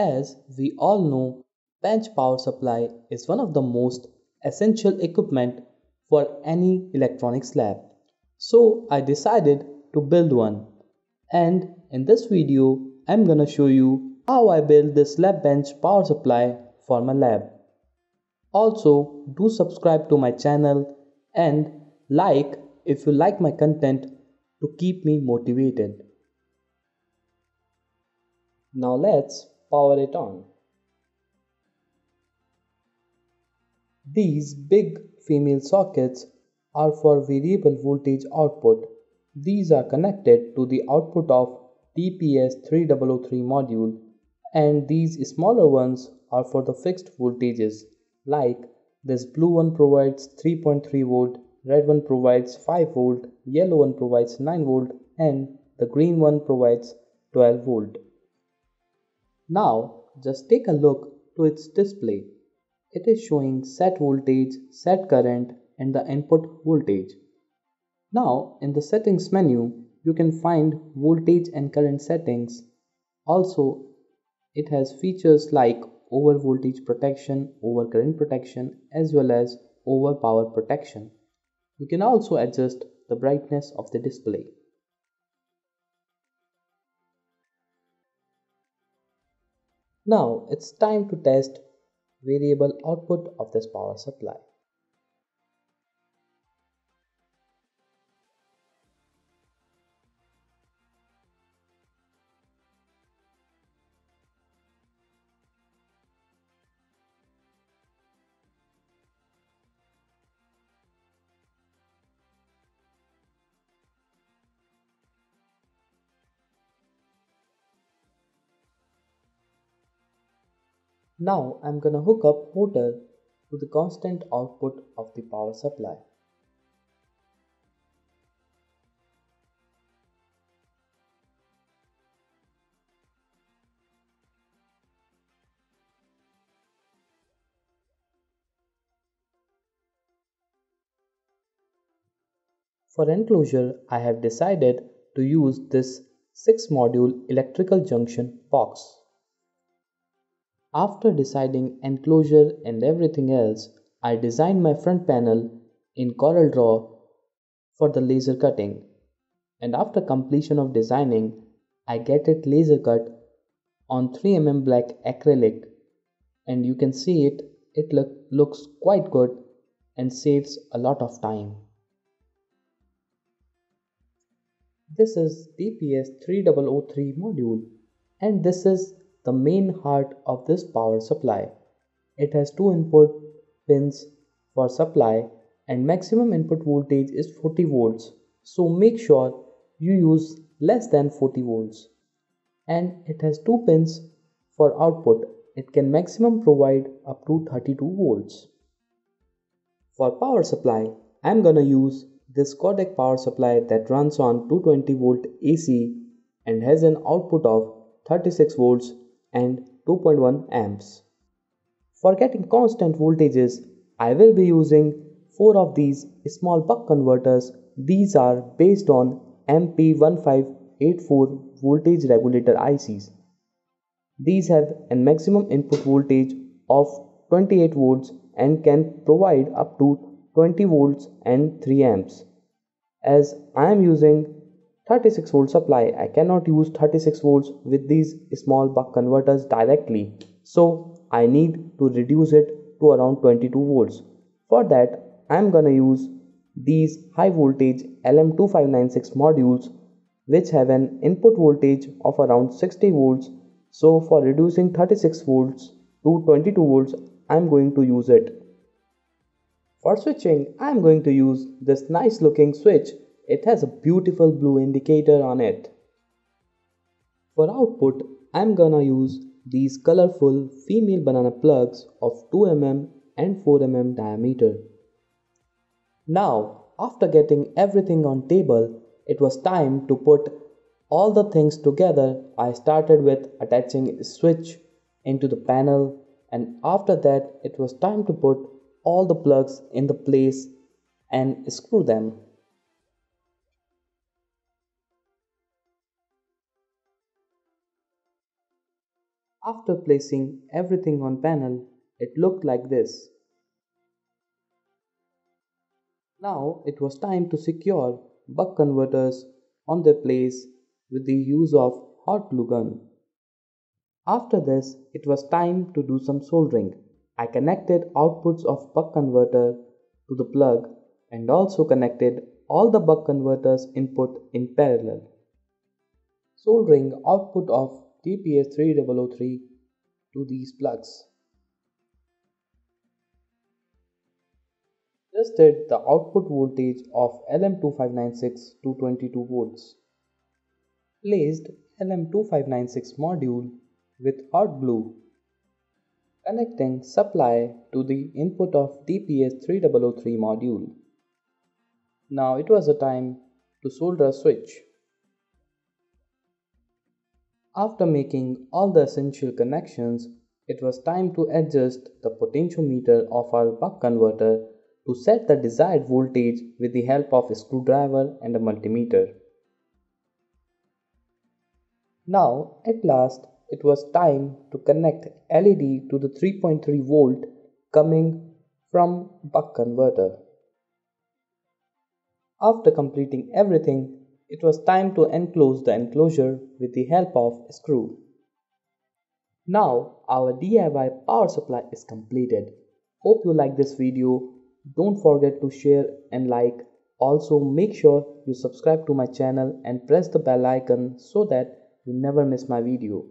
As we all know, bench power supply is one of the most essential equipment for any electronics lab. So I decided to build one. And in this video, I'm gonna show you how I built this lab bench power supply for my lab. Also, do subscribe to my channel and like if you like my content to keep me motivated. Now let's power it on. These big female sockets are for variable voltage output. These are connected to the output of DPS3003 module and these smaller ones are for the fixed voltages like this blue one provides 3.3 volt, red one provides 5 volt, yellow one provides 9 volt and the green one provides 12 volt. Now just take a look to its display. It is showing set voltage, set current and the input voltage. Now in the settings menu you can find voltage and current settings. Also it has features like over voltage protection, over current protection as well as over power protection. You can also adjust the brightness of the display. Now it's time to test variable output of this power supply. Now I'm gonna hook up motor to the constant output of the power supply. For enclosure, I have decided to use this 6 module electrical junction box. After deciding enclosure and everything else, I designed my front panel in CorelDRAW for the laser cutting. And after completion of designing, I get it laser cut on 3mm black acrylic and you can see it, it look, looks quite good and saves a lot of time. This is DPS 3003 module and this is the main heart of this power supply. It has two input pins for supply and maximum input voltage is 40 volts. So make sure you use less than 40 volts. And it has two pins for output. It can maximum provide up to 32 volts. For power supply, I'm gonna use this Codec power supply that runs on 220 volt AC and has an output of 36 volts and 2.1 amps. For getting constant voltages, I will be using 4 of these small buck converters. These are based on MP1584 voltage regulator ICs. These have a maximum input voltage of 28 volts and can provide up to 20 volts and 3 amps. As I am using 36 volt supply. I cannot use 36 volts with these small buck converters directly. So I need to reduce it to around 22 volts. For that I'm gonna use these high voltage LM2596 modules which have an input voltage of around 60 volts. So for reducing 36 volts to 22 volts I'm going to use it. For switching I'm going to use this nice looking switch it has a beautiful blue indicator on it. For output, I'm gonna use these colorful female banana plugs of 2mm and 4mm diameter. Now, after getting everything on table, it was time to put all the things together. I started with attaching a switch into the panel and after that it was time to put all the plugs in the place and screw them. After placing everything on panel, it looked like this. Now it was time to secure buck converters on their place with the use of hot glue gun. After this, it was time to do some soldering. I connected outputs of buck converter to the plug and also connected all the buck converters input in parallel. Soldering output of DPS3003 to these plugs. Adjusted the output voltage of LM2596 to 22 volts. Placed LM2596 module with hot glue. Connecting supply to the input of DPS3003 module. Now it was a time to solder a switch. After making all the essential connections, it was time to adjust the potentiometer of our buck converter to set the desired voltage with the help of a screwdriver and a multimeter. Now, at last, it was time to connect LED to the 3.3 volt coming from buck converter. After completing everything, it was time to enclose the enclosure with the help of a screw. Now our DIY power supply is completed. Hope you like this video. Don't forget to share and like. Also make sure you subscribe to my channel and press the bell icon so that you never miss my video.